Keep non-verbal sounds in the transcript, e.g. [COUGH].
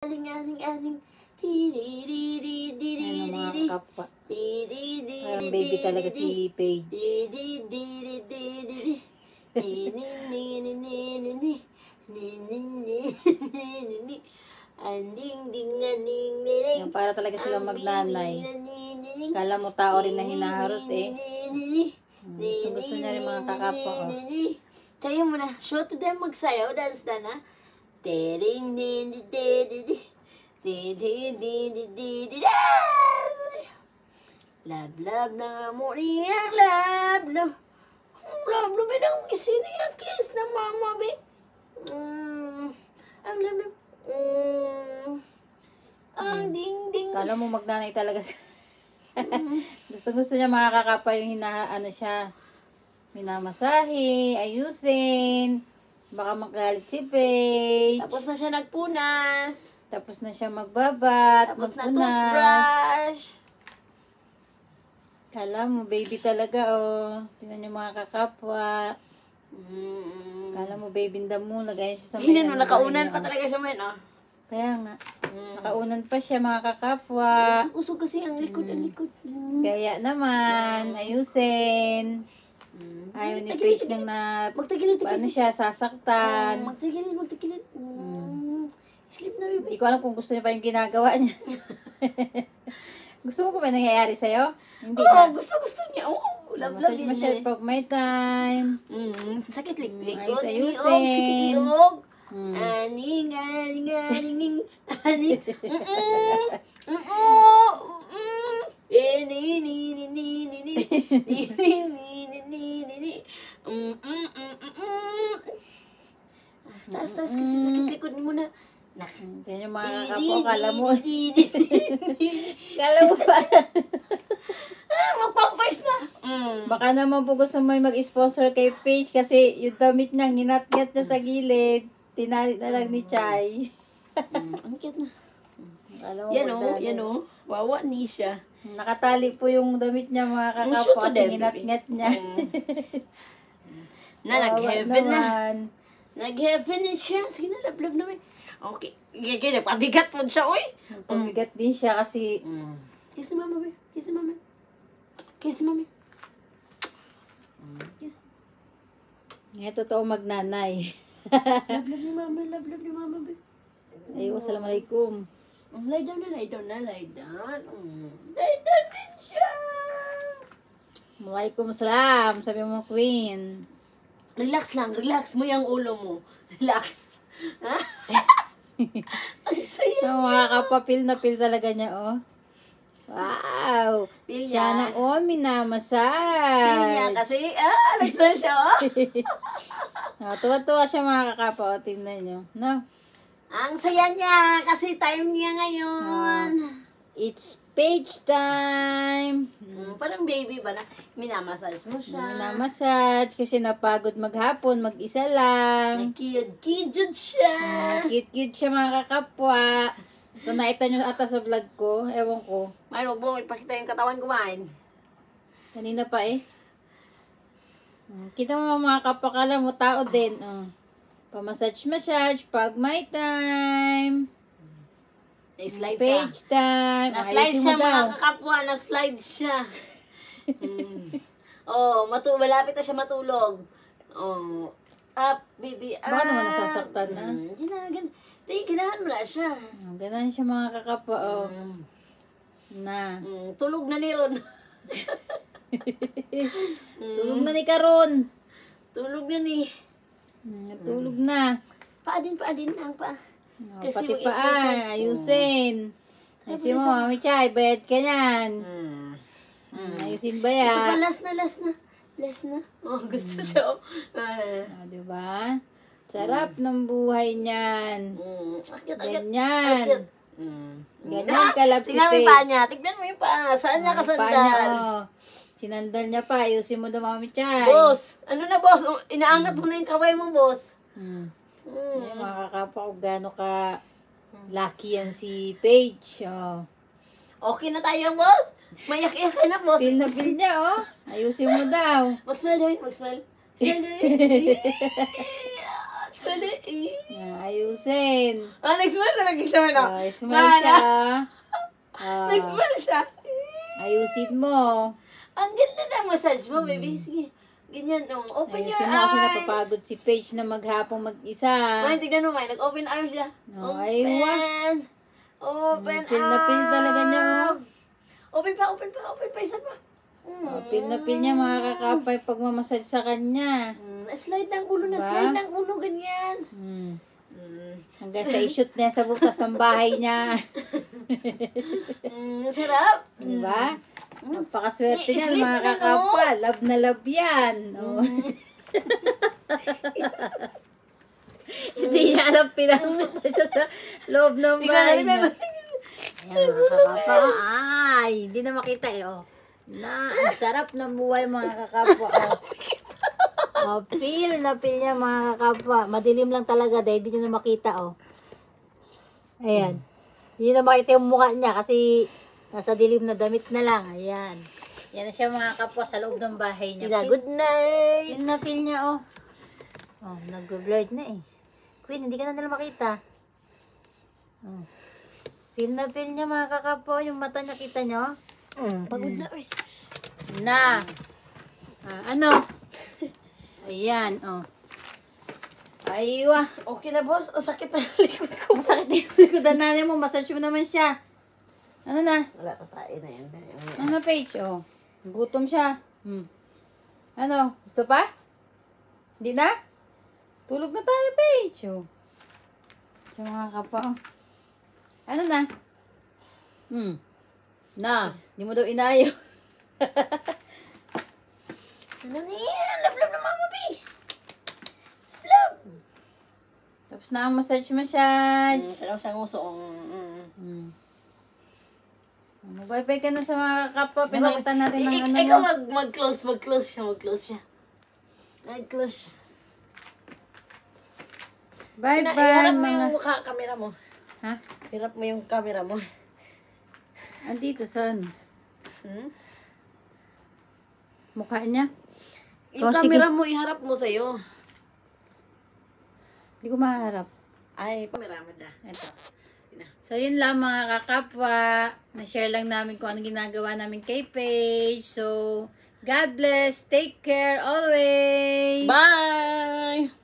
Aling, aling, aling. Tiri-ri-ri-ri-ri-ri-ri. Ano mga kapwa. Parang baby talaga si Paige. Yan, para talaga silang magnanay. Kala mo tao rin na hinaharot eh. Hmm, Gusto-gusto niya rin mga kakapwa ko. Kaya mo na, show to them magsayaw, dance na na. Tering din di di di Love, love na mo riyang love, love. Love, love, binang isiniya kiss na mama, be. Mm, ang love, love. Mm, ang ding ding. Kala mo magnanay talaga siya. [LAUGHS] Gusto-gusto niya mga kakapwa yung hina, ano siya, minamasahe, ayusin, baka magalit si Paige. Tapos na siya nagpunas. Tapos na siya magbabat, Tapos na magpunas. toothbrush. Kala mo, baby talaga, oh. Tingnan niyo mga kakapwa. Mm. Kala mo, baby in the moon. Lagayan siya sa may Hindi no, ano, nakaunan pa talaga siya ah. oh. Kaya nga. Mm. Nakaunan pa siya, mga kakapwa. Usog kasi ang likod, ang likod. Mm. Gaya naman, ayusin. Mm. Ayaw ni Paige nang na, Magtagilid, paano tagilid. siya, Mm, sasaktan. Magtagilid, magtagilid. Mm. Sleep na, baby. Hindi ko alam kung gusto niya pa yung ginagawa niya. [LAUGHS] gusto mo ba nangyayari sa'yo? Hindi Oo, na. gusto, gusto niya. Oo, love, love Massage yun massage eh. pag may time. Mm. Sakit lik Mm, likod, ayos-ayusin. liog, sakit liog. Mm. Aning, aning, aning, aning, mm-mm, [LAUGHS] mm-mm, mm. Eh, ni, ni, ni, ni, ni, ni, ni, ni, ni, ni, ni, ni, ni. Mm, mm, mm, mm, mm. Ah, Taas, taas, kasi sakit likod mo na. Nak. Mm, Yan yung mga di, kala mo. [LAUGHS] Kala mo pa. [LAUGHS] Ah, magpampers na. Mm. Baka naman po gusto mo mag-sponsor kay Paige kasi yung damit niya, ginat-ngat niya sa gilid. Tinali na lang ni Chai. Mm, Ang cute na. Kala mo Yan o, yan o. Wawa ni siya. Nakatali po yung damit niya mga to kasi them, ginat-ngat niya. [LAUGHS] na, Kawawa nag-heaven na. naman. Nag-heaven na siya. Sige na, love-love na may. Okay. Gaya, nagpabigat po siya, oy. Pabigat din siya kasi Mm. Kiss ni mama, be. Kiss ni mama. Kiss ni mama. Mm. Kiss. nga totoo magnanay. Love, love ni mama. Love, love ni mama, be. Ay, wassalamualaikum. Mm, lie down na, lie down na, lie down. Mm. Lie down din siya. Waalaikumsalam, sabi mo queen. Relax lang, relax mo yung ulo mo. Relax. Ha? [LAUGHS] Ang saya. So, mga kapapil na pil talaga niya, oh. Wow! Feel Siya na, niya. oh, Feel niya minamassage. kasi, ah, nag-smell siya, oh. [LAUGHS] Oh, tuwa-tuwa siya mga kakapa, oh, tingnan nyo. No? Ang saya niya kasi time niya ngayon. It's page time! Mm, parang baby ba na minamassage mo siya. Minamassage kasi napagod maghapon, mag-isa lang. Nagkiyod-kiyod siya. Oh, cute-cute siya mga kakapwa. Kung nakita nyo ata sa vlog ko, ewan ko. May wag mo ipakita yung katawan kumain. Kanina pa eh. Hmm, Kita mo mga kapakala mo, tao din. Oh. Pamassage-massage pag may time. Na-slide siya. Page time. Na-slide siya mga kakapwa. Na-slide siya. mm. [LAUGHS] Oh, matu malapit na siya matulog. Oh. Up, baby, up. Baka naman nasasaktan na. Mm, ginagan. Tingin, ginahan mo na siya. Oh, ganun siya mga kakapwa. Oh. Mm. Na. Mm, tulog na ni Ron. [LAUGHS] Tulog na ni Karon. tulog na ni. Hmm, Tulog na. Paa din, paa din ang pa. Oh, Kasi pati pa ayusin. Ayusin mo, Mami Chay, bayad ka yan. Mm. Hmm, Ayusin ba Ito pa, yan? last na, last na. Last na. Oh, [LAUGHS] gusto siya. oh. Ah. Oh, diba? Sarap ng buhay niyan. Mm. Akit, akit. Ganyan. Akit. Mm. Ganyan kalab si Tignan mo yung paa niya. Tignan mo yung paa. Saan niya Ay, paano, kasandal? oh. Sinandal niya pa. Ayusin mo daw, Mami Chay. Boss. Ano na, boss? Inaangat mo na yung kamay mo, boss. Hmm. Mm. Ay, mga kakapa ko gano'n ka lucky yan si Paige. Oh. Okay na tayo, boss? Mayak-iyak ka na, boss. Feel na feel niya, oh. Ayusin mo daw. [LAUGHS] Mag-smile daw yun, mag-smile. Smile yun. Eh. [LAUGHS] Yan, ayusin. Ah, nag-smile talaga siya, ano? Oh, smile siya. Ah, Nag-smile siya. Eh. ayusin mo. Ang ganda ng massage mo, baby. Sige. Ganyan, oh. Open your Ayusin mo kasi eyes. napapagod si Paige na maghapong mag-isa. May, tignan mo, may. Nag-open arms siya. Oh, open. aywa. Open Feel na feel talaga niya, oh. Open pa, open pa, open pa. Isa pa. Mm. Oh, na feel niya mga kakapay pag mamassage sa kanya. Mm, slide ng ulo na, Diba? slide ng ulo, ganyan. Hmm. Mm. Hanggang sa i-shoot niya sa butas ng bahay niya. [LAUGHS] Mm, sarap. Diba? Napakaswerte sleep mga na, no? kakapa. Love na love yan. Oh. [LAUGHS] Hindi niya alam pinasok na siya sa loob ng bahay niya. Ayan mga kakapa. Ay, hindi na makita eh. Oh. Na, ang sarap ng buhay mga kakapa. Oh. Oh, feel na feel niya mga kakapa. Madilim lang talaga dahil hindi niyo na makita oh. Ayan. Hindi na makita yung mukha niya kasi nasa dilim na damit na lang. Ayan. Yan na siya mga kapwa sa loob ng bahay niya. Tina, good night. Feel na feel niya oh. Oh, nag-blurred na eh. Queen, hindi ka na nila makita. Oh. Feel na feel niya mga kakapwa. Yung mata niya kita niyo. Mm, pagod na, eh. Na. Ah, ano? [LAUGHS] Ayan, oh. Aywa. Okay na, boss. Ang sakit na [LAUGHS] likod ko. Masakit na yung likodan nanay mo. Massage mo naman siya. Ano na? Wala, tatain na yan. Ano, Paige? Oh. Gutom siya. Hmm. Ano? Gusto pa? Hindi na? Tulog na tayo, Paige. Oh. Siya mga kapa. Oh. Ano na? Hmm. Na. Hindi mo daw inayo. [LAUGHS] Ano na yan? Love-love na mama, B. Love. Tapos na ang massage massage. Sarap siyang uso. Mm. Hmm. Mag-bye-bye ka na sa mga kapwa. Pinakita natin ng ano Ikaw mag, mag-close, mag-close siya, mag-close siya. Mag-close siya. Bye-bye Iharap mo yung mukha, camera mo. Ha? Hirap mo yung camera mo. Andito, son. Hmm? Mukha niya. Yung Oh, sige. camera mo, iharap mo sa'yo. Hindi ko maharap. Ay, camera mo na. Ito. So, yun lang mga kakapwa. Na-share lang namin kung anong ginagawa namin kay Paige. So, God bless. Take care always. Bye!